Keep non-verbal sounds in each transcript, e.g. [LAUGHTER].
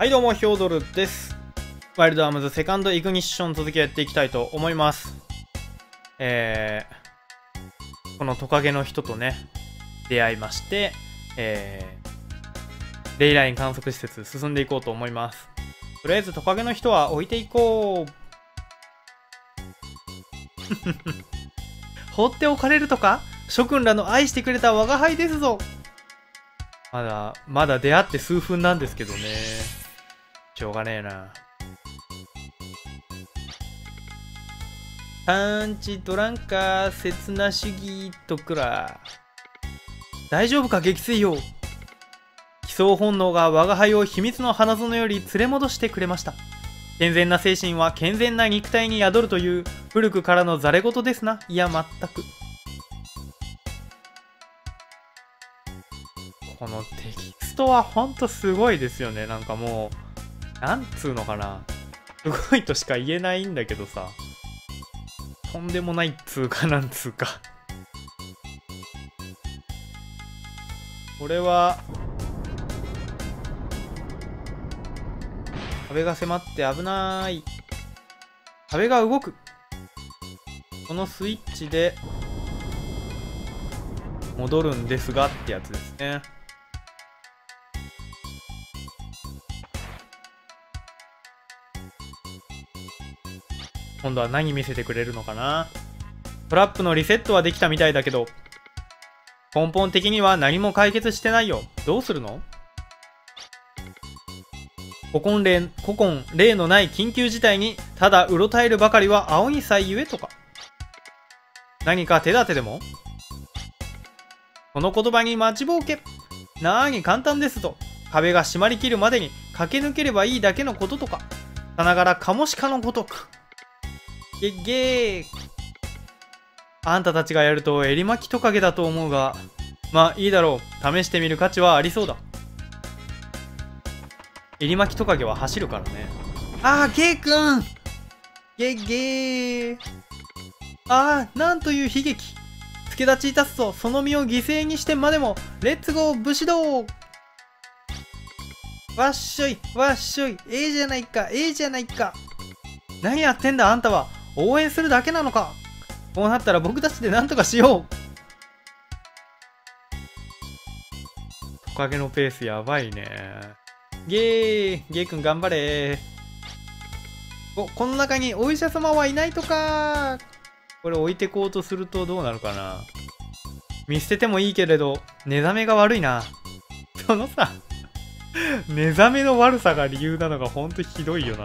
はいどうも、ヒョードルです。ワイルドアームズセカンドイグニッション続きやっていきたいと思います。えー、このトカゲの人とね、出会いまして、えー、レイライン観測施設進んでいこうと思います。とりあえずトカゲの人は置いていこう。[LAUGHS] 放っておかれるとか？諸君らの愛してくれた我が輩ですぞまだまだ出会って数分なんですけどねしょうがねえな。パンチドランカー、刹那主義とくら。大丈夫か、撃墜よ。奇想本能が我が輩を秘密の花園より連れ戻してくれました。健全な精神は健全な肉体に宿るという古くからのざれ事ですな。いや、まったく。このテキストはほんとすごいですよね。なんかもう。なんつうのかな。すごいとしか言えないんだけどさ。とんでもないっつうかなんつうかこれは、壁が迫って危ない壁が動くこのスイッチで戻るんですがってやつですね今度は何見せてくれるのかな？トラップのリセットはできたみたいだけど、根本的には何も解決してないよ。どうするの？古今例、古今例のない緊急事態に、ただうろたえるばかりは青いえゆえとか。何か手立てでも？この言葉に待ちぼうけ。なーに簡単ですと。壁が閉まりきるまでに駆け抜ければいいだけのこととか。さながらカモシカのことか。ゲッゲー。あんたたちがやると襟巻きトカゲだと思うが。まあいいだろう。試してみる価値はありそうだ。襟巻きトカゲは走るからね。あーゲーくんゲッゲー。ああなんという悲劇。助立ちいたすぞ。その身を犠牲にしてまでもレッツゴー武士道。わっしょいわっしょい。ええじゃないかええじゃないか。何やってんだあんたは。応援するだけなのか。こうなったら僕たちで何とかしよう。トカゲのペースやばいね。ゲーゲーくん頑張れ。おこの中にお医者様はいないとか。これ置いてこうとするとどうなるかな。見捨ててもいいけれど寝覚めが悪いな。そのさ寝覚めの悪さが理由なのがほんとひどいよな。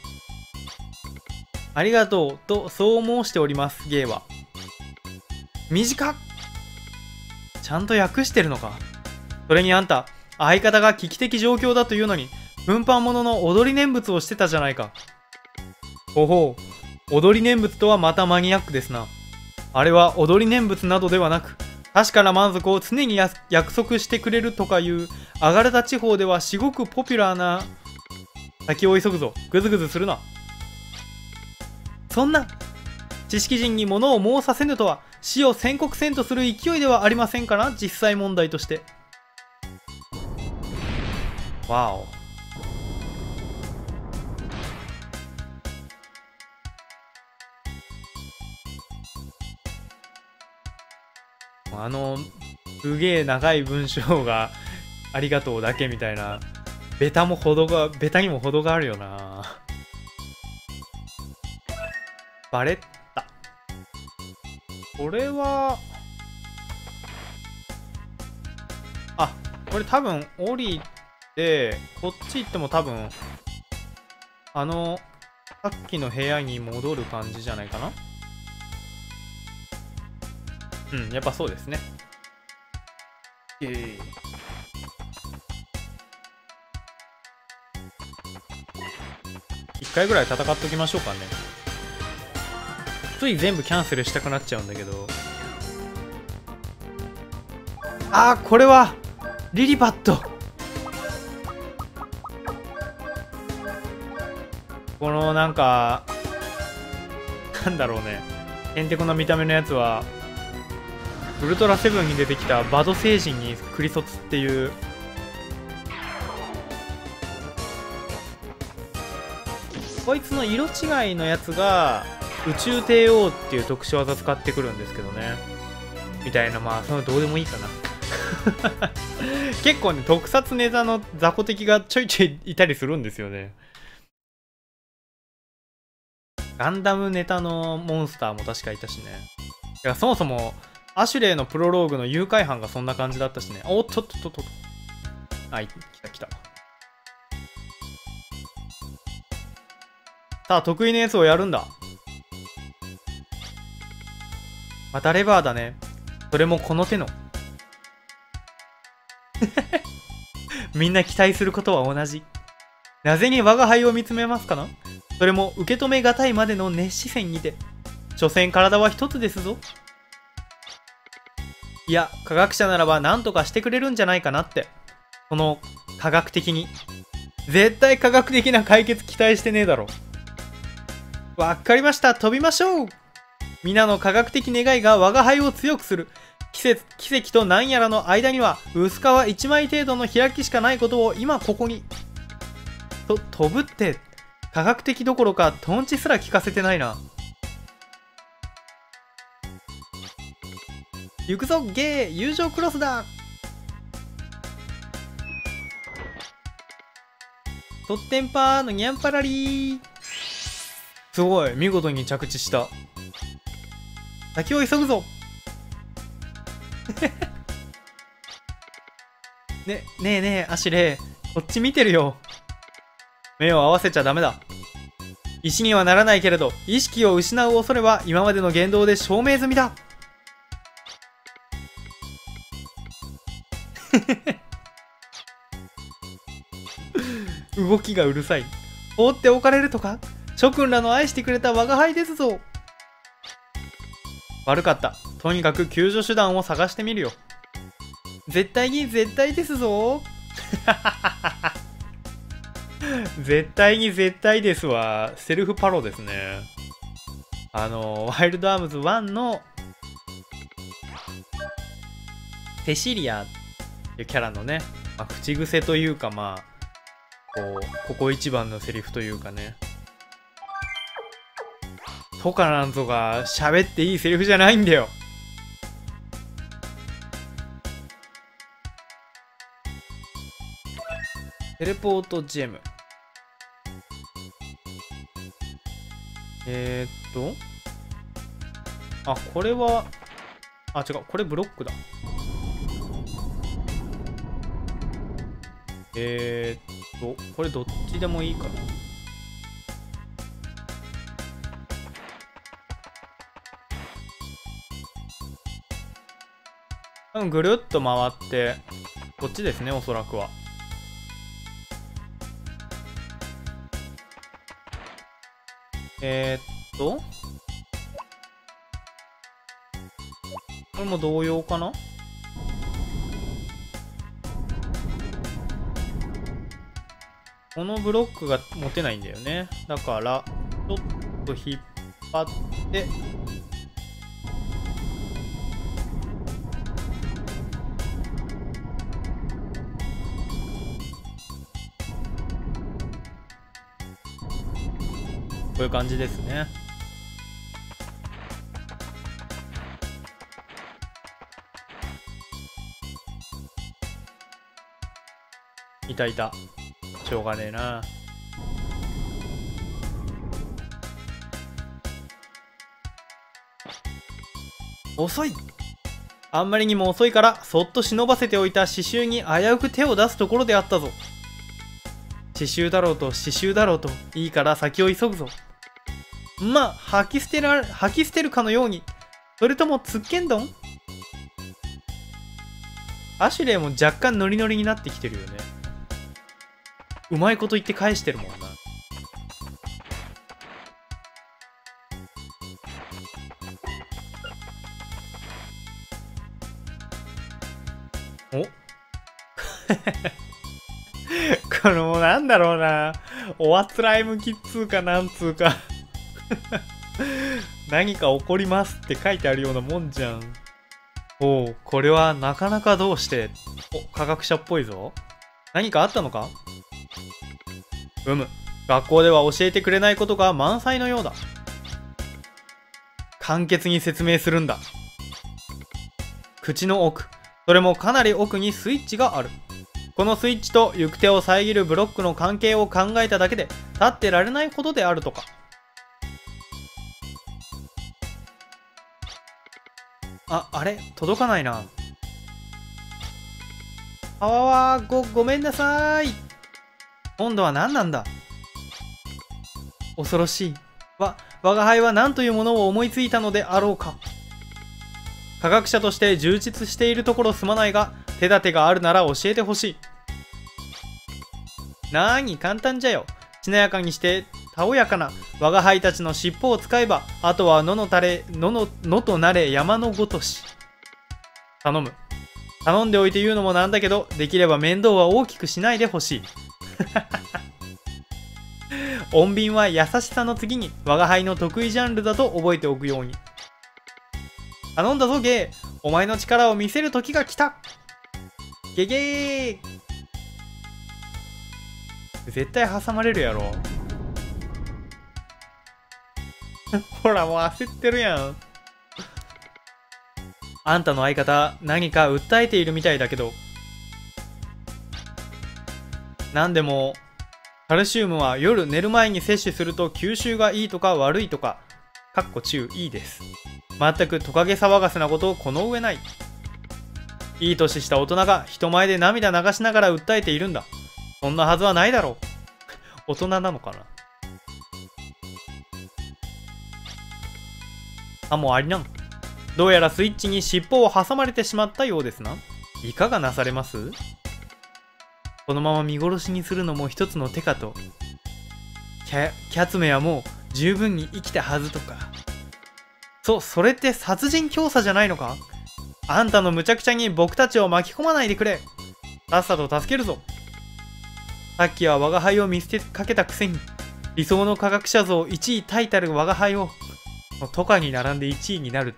ありがとうとそう申しておりますゲイは。短っ。ちゃんと訳してるのか。それにあんた相方が危機的状況だというのに運搬物の踊り念仏をしてたじゃないか。ほほう。踊り念仏とはまたマニアックですな。あれは踊り念仏などではなく確かな満足を常に約束してくれるとかいうアガルタ地方では至極ポピュラーな先を急ぐぞ。グズグズするな。そんな知識人に物を申させぬとは死を宣告せんとする勢いではありませんかな実際問題として。わおあのすげえ長い文章がありがとうだけみたいなベタも程がベタにも程があるよな。バレッタ。これはあこれ多分降りてこっち行っても多分あのさっきの部屋に戻る感じじゃないかな？うんやっぱそうですね。えー。1回ぐらい戦っときましょうかねつい全部キャンセルしたくなっちゃうんだけど。あーこれはリリパットこのなんかなんだろうね。へんてこな見た目のやつはウルトラセブンに出てきたバド星人にクリソツっていう。こいつの色違いのやつが宇宙帝王っていう特殊技使ってくるんですけどね。みたいなまあそのどうでもいいかな。[LAUGHS] 結構ね特撮ネタの雑魚敵がちょいちょいいたりするんですよね。ガンダムネタのモンスターも確かいたしね。いやそもそもアシュレイのプロローグの誘拐犯がそんな感じだったしね。おっとっとっとっと。あい来た来た。さあ得意なやつをやるんだ。またレバーだねそれもこの手の [LAUGHS] みんな期待することは同じ。なぜに我が輩を見つめますかな？それも受け止めがたいまでの熱視線にて。所詮体は一つですぞ。いや、科学者ならば何とかしてくれるんじゃないかなって。その、科学的に。絶対科学的な解決期待してねえだろ。わかりました、飛びましょう皆の科学的願いが我が輩を強くする。季節奇跡と何やらの間には薄皮1枚程度の開きしかないことを今ここにと飛ぶって科学的どころかトンチすら聞かせてないな。行くぞゲー友情クロスだ。トッテンパーのニャンパラリー。すごい見事に着地した。先を急ぐぞ [LAUGHS] ね、ねえねえ、アシュレイ。こっち見てるよ。目を合わせちゃダメだ。石にはならないけれど、意識を失う恐れは今までの言動で証明済みだ。[LAUGHS] 動きがうるさい。放っておかれるとか諸君らの愛してくれた我が輩ですぞ。悪かった。とにかく救助手段を探してみるよ。絶対に絶対ですぞ。[LAUGHS] 絶対に絶対ですわ。セルフパロですね。あの、ワイルドアームズ1のセシリアっていうキャラのね、まあ、口癖というかまあ、こう、ここ一番のセリフというかね。とかなんとか喋っていいセリフじゃないんだよ。テレポートジェム。えー、っと。あ、これは、あ、違う。これブロックだ。えー、っと、これどっちでもいいかな。うん、ぐるっと回って、こっちですね、おそらくは。えー、っと。これも同様かな？このブロックが持てないんだよね。だから、ちょっと引っ張って、こういう感じですね。いたいた。しょうがねえな。遅いあんまりにも遅いからそっと忍ばせておいた刺繍に危うく手を出すところであったぞ刺繍だろうと刺繍だろうといいから先を急ぐぞまあ、吐き捨てら、吐き捨てるかのように。それとも、つっけんどん？アシュレイも若干ノリノリになってきてるよね。うまいこと言って返してるもんな。お？[LAUGHS] このなんだろうなおあつらい向きっつうかなんつうか [LAUGHS] 何か起こりますって書いてあるようなもんじゃん。おう、これはなかなかどうして？お、科学者っぽいぞ。何かあったのか？うむ。学校では教えてくれないことが満載のようだ。簡潔に説明するんだ。口の奥。それもかなり奥にスイッチがある。このスイッチと行く手を遮るブロックの関係を考えただけで立ってられないほどであるとか。あ、あれ？届かないな。あわわご、ごめんなさい。今度は何なんだ？恐ろしい。わ、我が輩は何というものを思いついたのであろうか。科学者として充実しているところすまないが、手立てがあるなら教えてほしい。なーに簡単じゃよ。しなやかにしてたおやかな我が輩たちの尻尾を使えば、あとは野のたれ、野の、野となれ山のごとし。頼む。頼んでおいて言うのもなんだけど、できれば面倒は大きくしないでほしい。[LAUGHS] 穏便は優しさの次に我が輩の得意ジャンルだと覚えておくように。頼んだぞゲーお前の力を見せる時が来たゲゲー絶対挟まれるやろ [LAUGHS] ほらもう焦ってるやんあんたの相方何か訴えているみたいだけどなんでもカルシウムは夜寝る前に摂取すると吸収がいいとか悪いとかかっこ中いいです全くトカゲ騒がせなことをこの上ない。いい年した大人が人前で涙流しながら訴えているんだ。そんなはずはないだろう。大人なのかなあ、もうありなん。どうやらスイッチに尻尾を挟まれてしまったようですな。いかがなされます？このまま見殺しにするのも一つの手かと。キャ、キャツメはもう十分に生きたはずとか。そう、それって殺人教唆じゃないのか？あんたの無茶苦茶に僕たちを巻き込まないでくれ。さっさと助けるぞ。さっきは我が輩を見捨てかけたくせに、理想の科学者像1位タイタル我が輩を、トカに並んで1位になる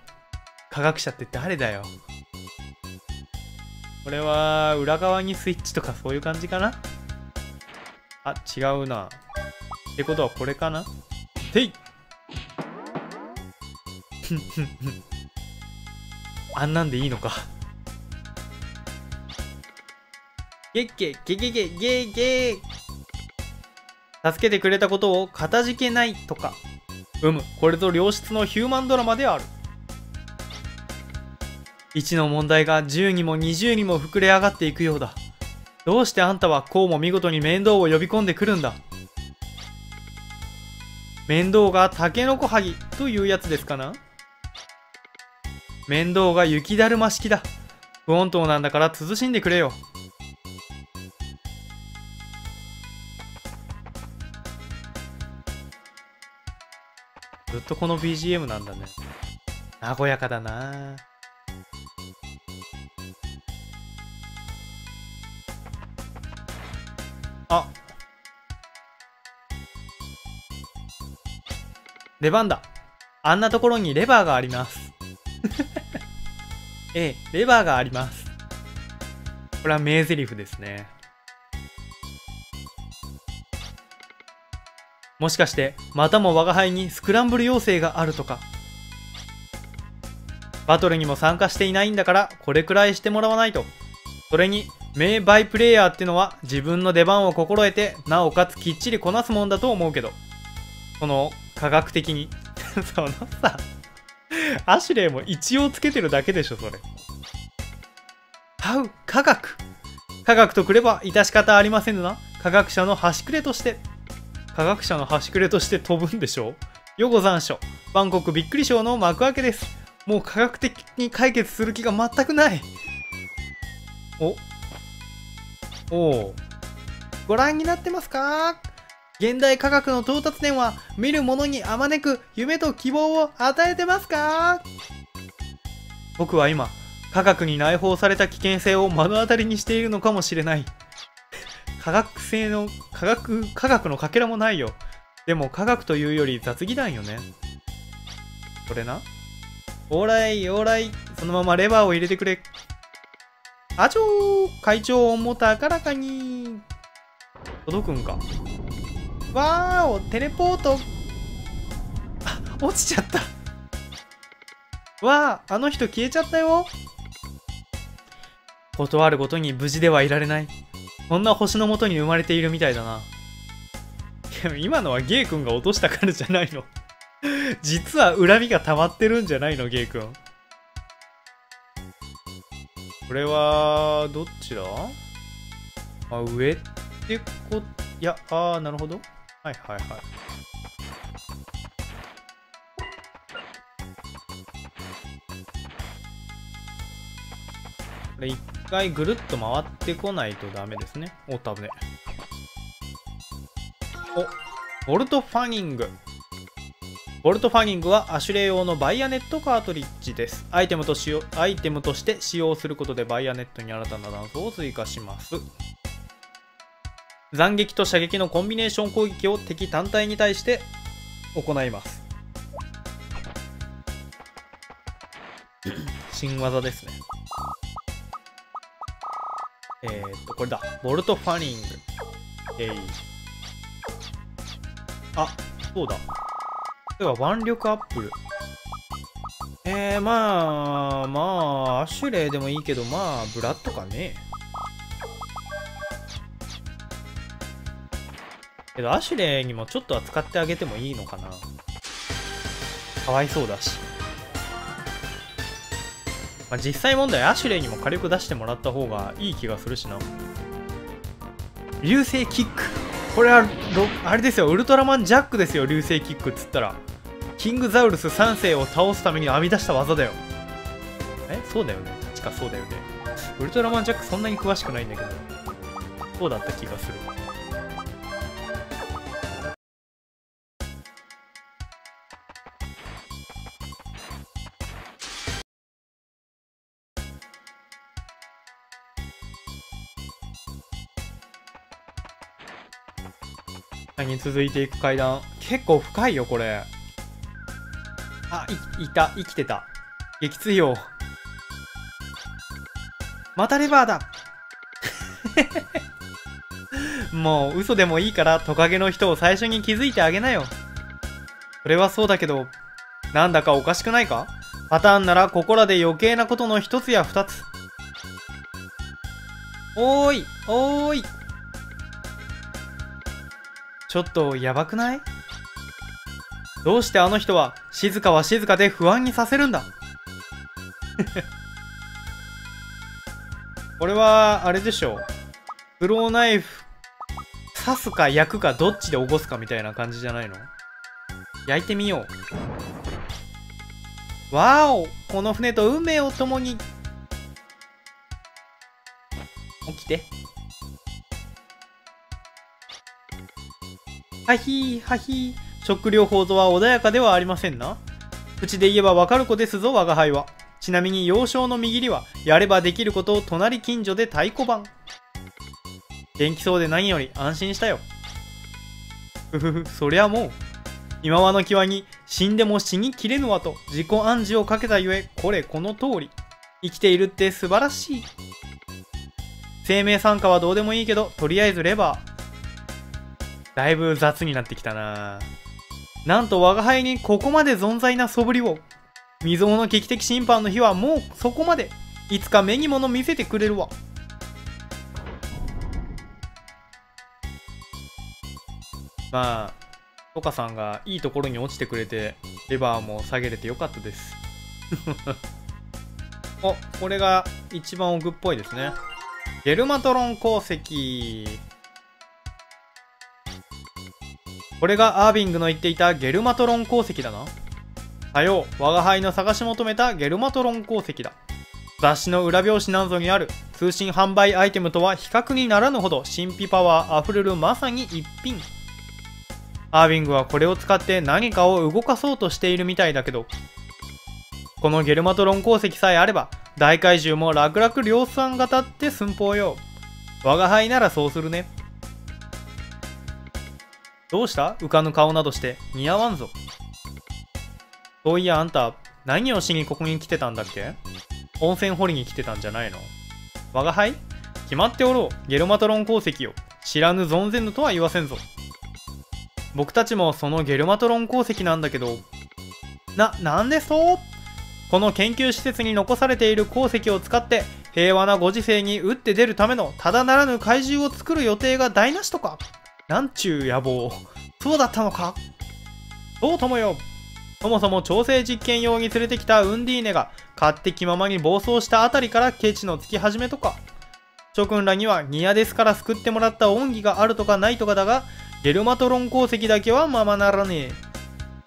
科学者って誰だよ。これは、裏側にスイッチとかそういう感じかな？あ、違うな。ってことはこれかな？ていあんなんでいいのか。ゲッゲゲゲゲゲゲ助けてくれたことをかたじけないとか。うむ、これぞ良質のヒューマンドラマである。1の問題が10にも20にも膨れ上がっていくようだ。どうしてあんたはこうも見事に面倒を呼び込んでくるんだ面倒がタケノコハギというやつですかな面倒が雪だるま式だ。不穏当なんだから慎んでくれよ。っとこの BGM なんだね。和やかだなあ出番だ。あんなところにレバーがあります。[LAUGHS] ええ、レバーがあります。これは名台詞ですね。もしかして、またも我が輩にスクランブル要請があるとか。バトルにも参加していないんだから、これくらいしてもらわないと。それに、名バイプレイヤーってのは自分の出番を心得て、なおかつきっちりこなすもんだと思うけど。その、科学的に。[LAUGHS] そのさ、アシュレイも一応つけてるだけでしょ、それ。はう、科学。科学とくれば致し方ありませぬな。科学者の端くれとして。科学者の端くれとして飛ぶんでしょ？うよご残暑。バンコクびっくり賞の幕開けです。もう科学的に解決する気が全くない。おおおご覧になってますか？現代科学の到達点は見る者にあまねく夢と希望を与えてますか？僕は今科学に内包された危険性を目の当たりにしているのかもしれない。科学性の、科学、科学のかけらもないよ。でも科学というより雑技団よね。これな。オーライ、オーライ。そのままレバーを入れてくれ。あちょー会長音も高らかに。届くんか。わーおテレポート。あ、落ちちゃった。わあ、あの人消えちゃったよ。断るごとに無事ではいられない。こんな星のもとに生まれているみたいだな。今のはゲイ君が落としたからじゃないの。[LAUGHS] 実は恨みが溜まってるんじゃないの、ゲイ君。これは、どっちだ？あ、上ってこ、いや、あー、なるほど。はいはいはい。これ一回ぐるっと回ってこないとダメですね。おっと危ね。お、ボルトファニング。ボルトファニングはアシュレイ用のバイアネットカートリッジです。アイテムと使用アイテムとして使用することでバイアネットに新たな弾素を追加します。斬撃と射撃のコンビネーション攻撃を敵単体に対して行います。[LAUGHS] 新技ですね。と、これだ。ボルトファニング。えい。あ、そうだ。では、腕力アップル。えー、まあ、まあ、アシュレイでもいいけど、まあ、ブラッドかね。けど、アシュレイにもちょっとは使ってあげてもいいのかな。かわいそうだし。まあ、実際問題、アシュレイにも火力出してもらった方がいい気がするしな。流星キック。これは、あれですよ、ウルトラマンジャックですよ、流星キックっつったら。キングザウルス3世を倒すために編み出した技だよ。え？そうだよね。確かそうだよね。ウルトラマンジャックそんなに詳しくないんだけど。そうだった気がする。に続いていく階段。結構深いよこれ。あいいた。生きてた。撃墜よまたレバーだ。[LAUGHS] もう嘘でもいいからトカゲの人を最初に気づいてあげなよ。それはそうだけどなんだかおかしくないか？パターンならここらで余計なことの一つや二つ。おーいおーいちょっとやばくない？どうしてあの人は静かは静かで不安にさせるんだ？[LAUGHS] これはあれでしょう。スローナイフ刺すか焼くかどっちで起こすかみたいな感じじゃないの？焼いてみよう。わおこの船と運命を共に。起きて。はひーはひー。ショック療法とは穏やかではありませんな。口で言えばわかる子ですぞ、我が輩は。ちなみに幼少の右りは、やればできることを隣近所で太鼓判。元気そうで何より安心したよ。ふふふ、そりゃもう。今はの際に死んでも死にきれぬわと自己暗示をかけたゆえ、これこの通り。生きているって素晴らしい。生命参加はどうでもいいけど、とりあえずレバー。だいぶ雑になってきたななんと我が輩にここまで存在な素振りを。未曾有の危機的審判の日はもうそこまで。いつか目に物見せてくれるわ。まあ、トカさんがいいところに落ちてくれて、レバーも下げれてよかったです。[LAUGHS] お、これが一番奥っぽいですね。ゲルマトロン鉱石。これがアービングの言っていたゲルマトロン鉱石だな。さよう、我が輩の探し求めたゲルマトロン鉱石だ。雑誌の裏表紙などにある通信販売アイテムとは比較にならぬほど神秘パワーあふれるまさに一品。アービングはこれを使って何かを動かそうとしているみたいだけど、このゲルマトロン鉱石さえあれば、大怪獣も楽々量産型って寸法よ我が輩ならそうするねどうした？浮かぬ顔などして。似合わんぞ。そういやあんた何をしにここに来てたんだっけ？温泉掘りに来てたんじゃないの？我が輩決まっておろう。ゲルマトロン鉱石を。知らぬ存ぜぬとは言わせんぞ。僕たちもそのゲルマトロン鉱石なんだけど。な、なんでそう？この研究施設に残されている鉱石を使って平和なご時世に打って出るためのただならぬ怪獣を作る予定が台無しとか。なんちゅう野望。そうだったのか？そうともよそもそも調整実験用に連れてきたウンディーネが勝手気ままに暴走したあたりからケチのつき始めとか。諸君らにはニアデスから救ってもらった恩義があるとかないとかだがゲルマトロン鉱石だけはままならねえ。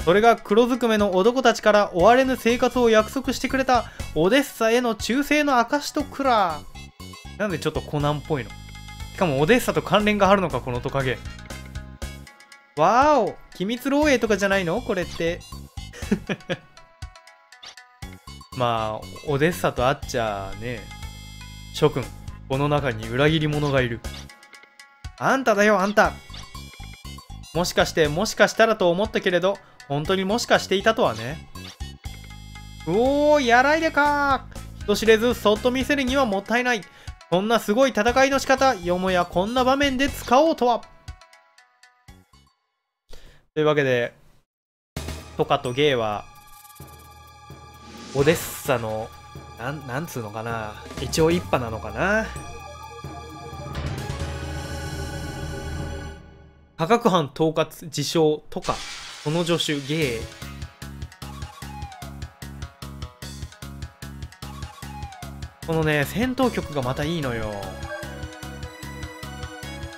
それが黒ずくめの男たちから追われぬ生活を約束してくれたオデッサへの忠誠の証とくら。なんでちょっとコナンっぽいの？しかもオデッサと関連があるのかこのトカゲわーお機密漏洩とかじゃないの？これって [LAUGHS] まあ、オデッサと会っちゃね、諸君、この中に裏切り者がいる。あんただよ、あんた。もしかして、もしかしたらと思ったけれど、本当にもしかしていたとはね。おー、やらいでか人知れず、そっと見せるにはもったいない。こんなすごい戦いの仕方、よもやこんな場面で使おうとは。というわけで、トカとゲイは、オデッサの、なん、なんつうのかな。一応一派なのかな。科学班統括自称トカ、この助手ゲイ。このね、戦闘曲がまたいいのよ。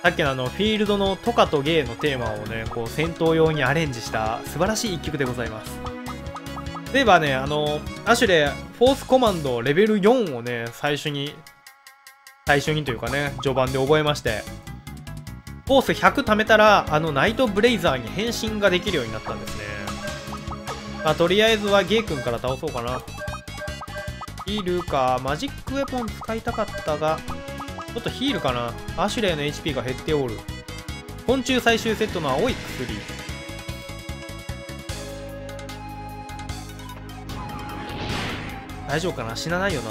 さっきのあの、フィールドのトカとゲイのテーマをね、こう戦闘用にアレンジした素晴らしい一曲でございます。例えばね、あの、アシュレフォースコマンドレベル4をね、最初に、最初にというかね、序盤で覚えまして、フォース100貯めたら、あのナイトブレイザーに変身ができるようになったんですね。まあ、とりあえずはゲイ君から倒そうかな。ヒールか、マジックウェポン使いたかったが、ちょっとヒールかな。アシュレイの HP が減っておる。昆虫最終セットの青い薬。大丈夫かな？死なないよ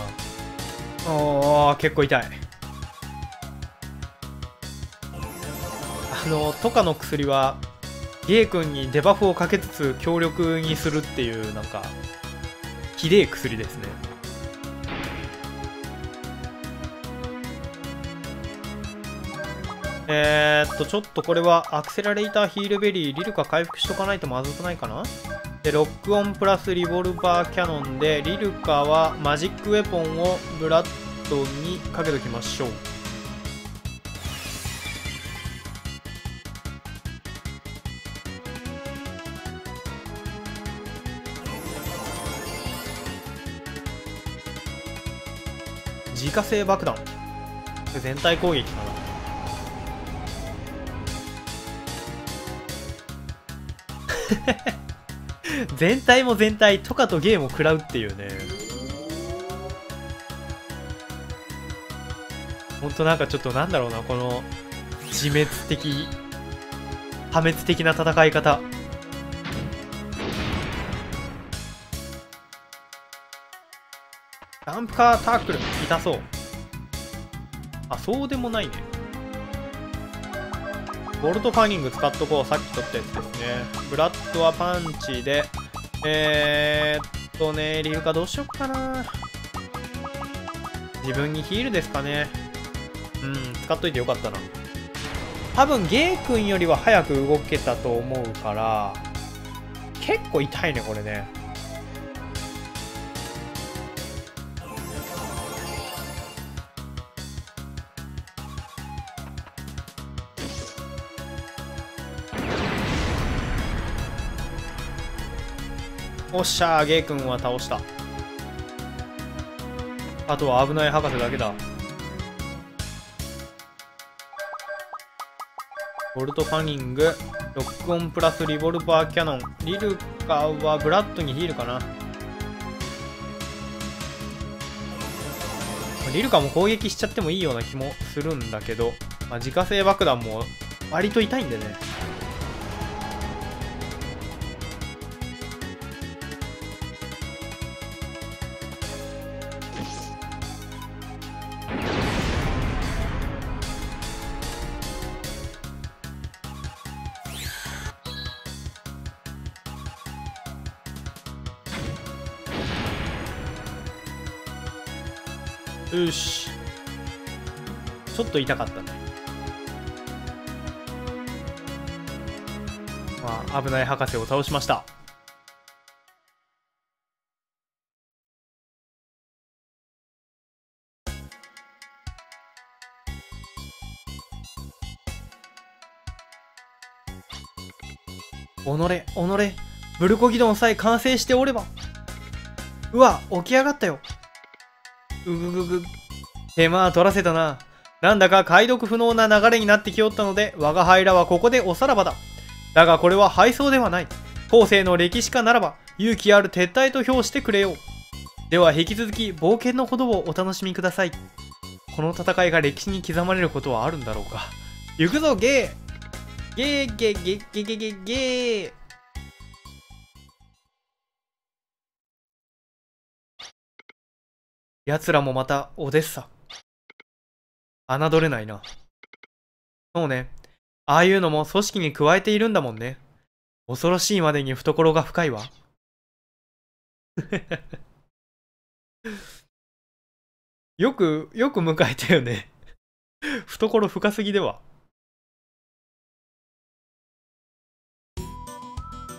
な。おー、結構痛い。あの、トカの薬は、ゲイ君にデバフをかけつつ強力にするっていう、なんか、ひでえ薬ですね。えー、っと、ちょっとこれはアクセラレーターヒールベリー、リルカ回復しとかないとまずくないかな？で、ロックオンプラスリボルバーキャノンで、リルカはマジックウェポンをブラッドにかけときましょう。自家製爆弾。全体攻撃かな。[LAUGHS] 全体も全体、トカとゲームを食らうっていうね。ほんとなんかちょっとなんだろうな、この、自滅的、破滅的な戦い方。ダンプカータークル、痛そう。あ、そうでもないね。ボルトファニング使っとこう。さっき取ったやつですね。ブラッドはパンチで、えー、っとね、リルカどうしよっかな。自分にヒールですかね。うん、使っといてよかったな。多分、ゲイ君よりは早く動けたと思うから、結構痛いね、これね。おっしゃー、ゲイ君は倒した。あとは危ない博士だけだ。ボルトファニング、ロックオンプラスリボルバーキャノン。リルカはブラッドにヒールかな。リルカも攻撃しちゃってもいいような気もするんだけど、まあ、自家製爆弾も割と痛いんでねっと痛かったねまあ危ない博士を倒しましたおのれおのれブルコギドンさえ完成しておればうわ起き上がったようぐぐぐ。手間取らせたな。なんだか解読不能な流れになってきおったので、我が輩らはここでおさらばだ。だがこれは敗走ではない。後世の歴史家ならば、勇気ある撤退と評してくれよう。では引き続き冒険のほどをお楽しみください。この戦いが歴史に刻まれることはあるんだろうか。行くぞ、ゲーゲーゲーゲーゲーゲーゲーゲー奴らもまたオデッサ。侮れないな。そうね。ああいうのも組織に加えているんだもんね。恐ろしいまでに懐が深いわ。[LAUGHS] よく、よく迎えたよね。懐深すぎでは。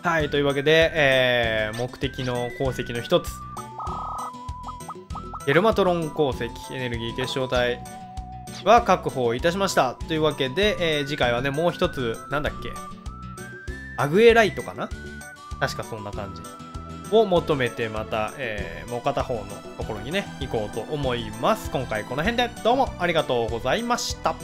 はい、というわけで、えー、目的の功績の一つ。ゲルマトロン鉱石エネルギー結晶体は確保いたしました。というわけで、えー、次回はねもう一つなんだっけ？アグエライトかな？確かそんな感じ。を求めてまた、えー、もう片方のところにね行こうと思います。今回この辺でどうもありがとうございました。